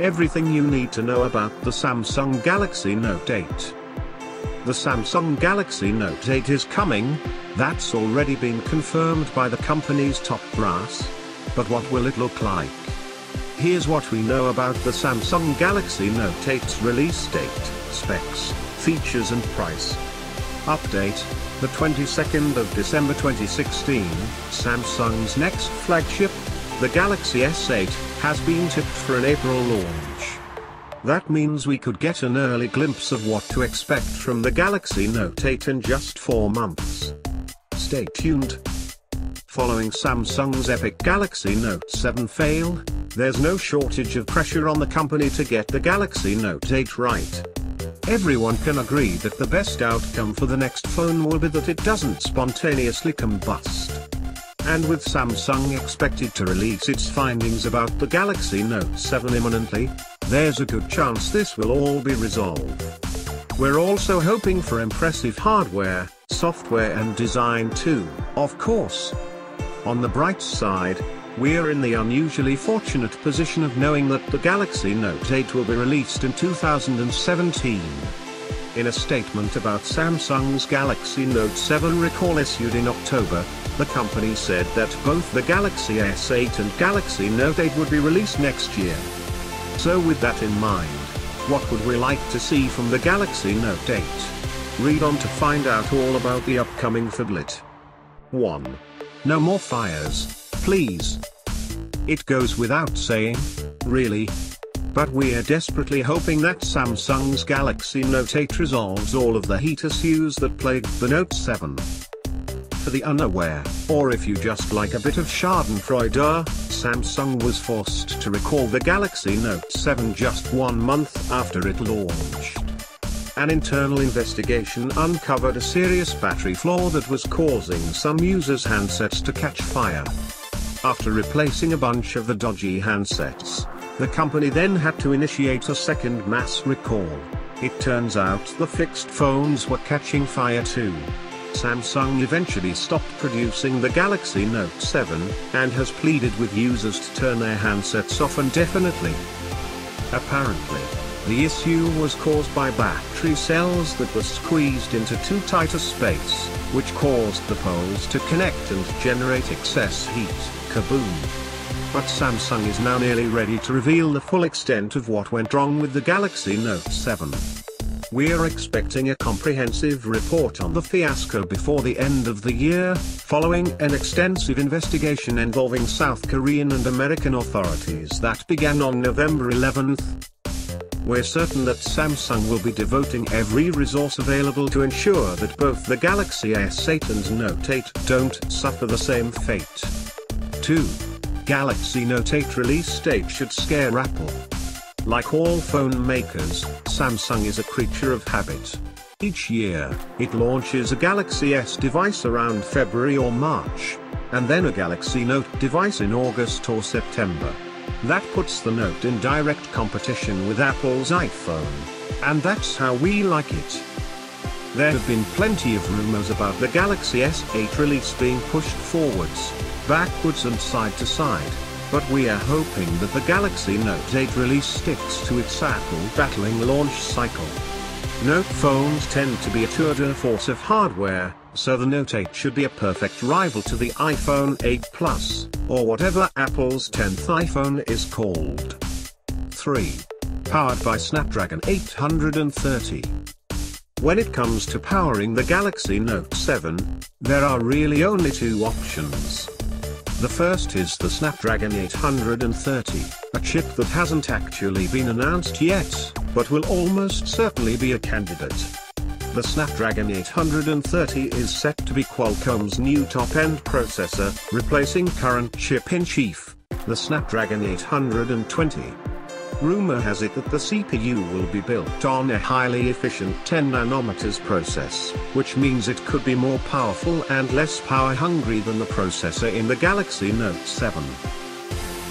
Everything you need to know about the Samsung Galaxy Note 8. The Samsung Galaxy Note 8 is coming, that's already been confirmed by the company's top brass. But what will it look like? Here's what we know about the Samsung Galaxy Note 8's release date, specs, features and price. Update, the 22nd of December 2016, Samsung's next flagship, the Galaxy S8, has been tipped for an April launch. That means we could get an early glimpse of what to expect from the Galaxy Note 8 in just 4 months. Stay tuned. Following Samsung's epic Galaxy Note 7 fail, there's no shortage of pressure on the company to get the Galaxy Note 8 right. Everyone can agree that the best outcome for the next phone will be that it doesn't spontaneously combust. And with Samsung expected to release its findings about the Galaxy Note 7 imminently, there's a good chance this will all be resolved. We're also hoping for impressive hardware, software and design too, of course. On the bright side, we're in the unusually fortunate position of knowing that the Galaxy Note 8 will be released in 2017. In a statement about Samsung's Galaxy Note 7 recall issued in October, the company said that both the Galaxy S8 and Galaxy Note 8 would be released next year. So with that in mind, what would we like to see from the Galaxy Note 8? Read on to find out all about the upcoming phablet. 1. No more fires, please. It goes without saying, really. But we're desperately hoping that Samsung's Galaxy Note 8 resolves all of the heat issues that plagued the Note 7. For the unaware, or if you just like a bit of schadenfreude, Samsung was forced to recall the Galaxy Note 7 just one month after it launched. An internal investigation uncovered a serious battery flaw that was causing some users' handsets to catch fire. After replacing a bunch of the dodgy handsets, the company then had to initiate a second mass recall. It turns out the fixed phones were catching fire too. Samsung eventually stopped producing the Galaxy Note 7, and has pleaded with users to turn their handsets off indefinitely. Apparently, the issue was caused by battery cells that were squeezed into too tight a space, which caused the poles to connect and generate excess heat, kaboom. But Samsung is now nearly ready to reveal the full extent of what went wrong with the Galaxy Note 7. We're expecting a comprehensive report on the fiasco before the end of the year, following an extensive investigation involving South Korean and American authorities that began on November 11th. We're certain that Samsung will be devoting every resource available to ensure that both the Galaxy S8 and Note 8 don't suffer the same fate. 2. Galaxy Note 8 release date should scare Apple. Like all phone makers, Samsung is a creature of habit. Each year, it launches a Galaxy S device around February or March, and then a Galaxy Note device in August or September. That puts the Note in direct competition with Apple's iPhone. And that's how we like it. There have been plenty of rumors about the Galaxy S8 release being pushed forwards, backwards and side to side, but we are hoping that the Galaxy Note 8 release sticks to its Apple battling launch cycle. Note phones tend to be a tour de force of hardware, so the Note 8 should be a perfect rival to the iPhone 8 Plus, or whatever Apple's 10th iPhone is called. 3. Powered by Snapdragon 830. When it comes to powering the Galaxy Note 7, there are really only two options. The first is the Snapdragon 830, a chip that hasn't actually been announced yet, but will almost certainly be a candidate. The Snapdragon 830 is set to be Qualcomm's new top-end processor, replacing current chip-in-chief, the Snapdragon 820. Rumor has it that the CPU will be built on a highly efficient 10 nanometers process, which means it could be more powerful and less power hungry than the processor in the Galaxy Note 7.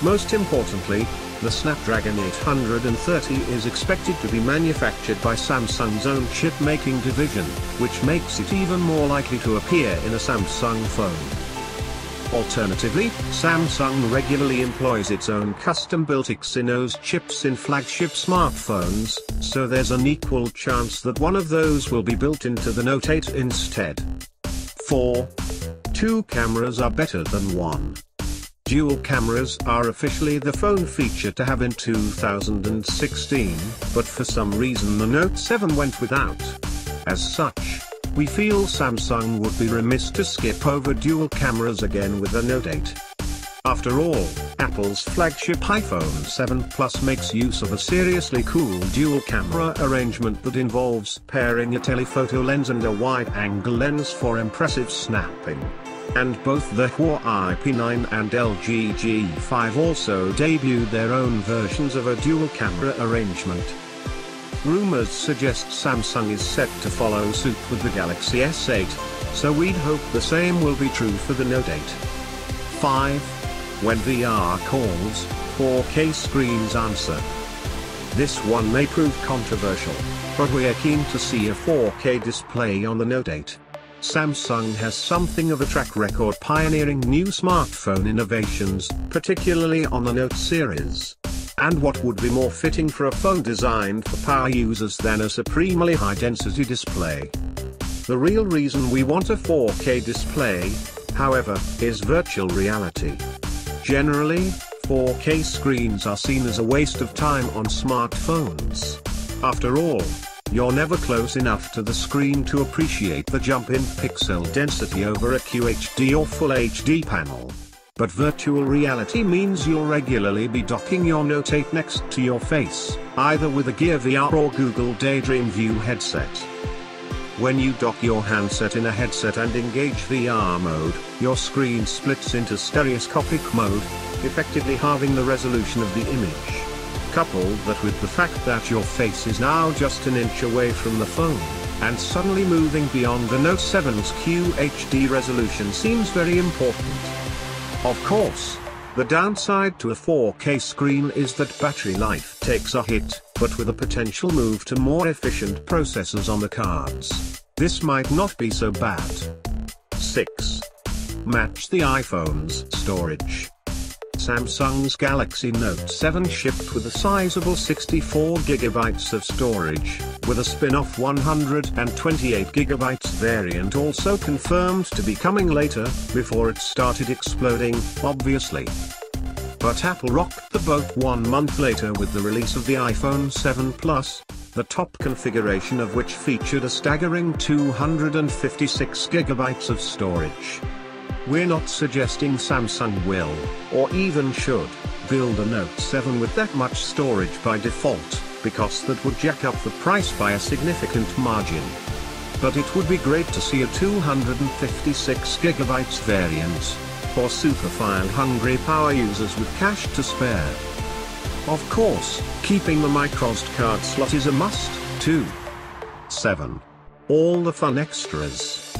Most importantly, the Snapdragon 830 is expected to be manufactured by Samsung's own chip-making division, which makes it even more likely to appear in a Samsung phone. Alternatively, Samsung regularly employs its own custom-built Exynos chips in flagship smartphones, so there's an equal chance that one of those will be built into the Note 8 instead. 4. Two cameras are better than one. Dual cameras are officially the phone feature to have in 2016, but for some reason the Note 7 went without. As such, we feel Samsung would be remiss to skip over dual cameras again with the Note 8. After all, Apple's flagship iPhone 7 Plus makes use of a seriously cool dual camera arrangement that involves pairing a telephoto lens and a wide-angle lens for impressive snapping. And both the Huawei P9 and LG G5 also debuted their own versions of a dual camera arrangement. Rumors suggest Samsung is set to follow suit with the Galaxy S8, so we'd hope the same will be true for the Note 8. 5. When VR calls, 4K screens answer. This one may prove controversial, but we're keen to see a 4K display on the Note 8. Samsung has something of a track record pioneering new smartphone innovations, particularly on the Note series. And what would be more fitting for a phone designed for power users than a supremely high-density display? The real reason we want a 4K display, however, is virtual reality. Generally, 4K screens are seen as a waste of time on smartphones. After all, you're never close enough to the screen to appreciate the jump in pixel density over a QHD or Full HD panel. But virtual reality means you'll regularly be docking your Note 8 next to your face, either with a Gear VR or Google Daydream View headset. When you dock your handset in a headset and engage VR mode, your screen splits into stereoscopic mode, effectively halving the resolution of the image. Couple that with the fact that your face is now just an inch away from the phone, and suddenly moving beyond the Note 7's QHD resolution seems very important. Of course, the downside to a 4K screen is that battery life takes a hit, but with a potential move to more efficient processors on the cards, this might not be so bad. 6. Match the iPhone's storage. Samsung's Galaxy Note 7 shipped with a sizable 64GB of storage, with a spin-off 128GB variant also confirmed to be coming later, before it started exploding, obviously. But Apple rocked the boat one month later with the release of the iPhone 7 Plus, the top configuration of which featured a staggering 256GB of storage. We're not suggesting Samsung will, or even should, build a Note 7 with that much storage by default, because that would jack up the price by a significant margin. But it would be great to see a 256GB variant, for superfile hungry power users with cash to spare. Of course, keeping the microSD card slot is a must, too. 7. All the fun extras.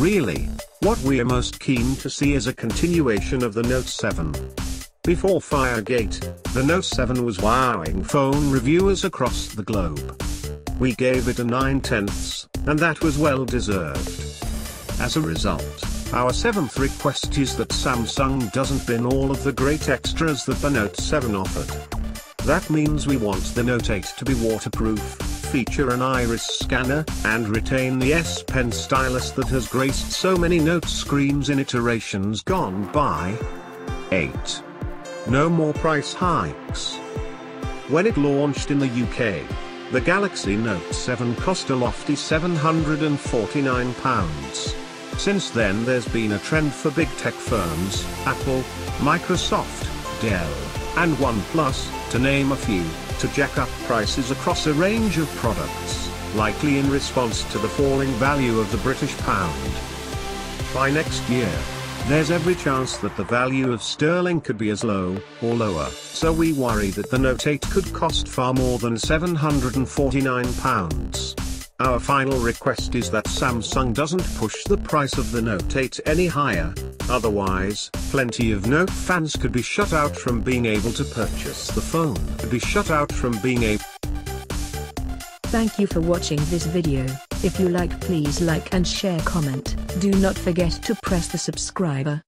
Really, what we're most keen to see is a continuation of the Note 7. Before Firegate, the Note 7 was wowing phone reviewers across the globe. We gave it a 9 tenths, and that was well deserved. As a result, our seventh request is that Samsung doesn't bin all of the great extras that the Note 7 offered. That means we want the Note 8 to be waterproof, feature an iris scanner, and retain the S Pen stylus that has graced so many note screens in iterations gone by. 8. No more price hikes. When it launched in the UK, the Galaxy Note 7 cost a lofty £749. Since then there's been a trend for big tech firms, Apple, Microsoft, Dell, and OnePlus, to name a few, to jack up prices across a range of products, likely in response to the falling value of the British pound. By next year, there's every chance that the value of sterling could be as low, or lower, so we worry that the Note 8 could cost far more than £749. Our final request is that Samsung doesn't push the price of the Note 8 any higher, otherwise, plenty of Note fans could be shut out from being able to purchase the phone. Could be shut out from being able Thank you for watching this video. If you like please like and share comment. Do not forget to press the subscriber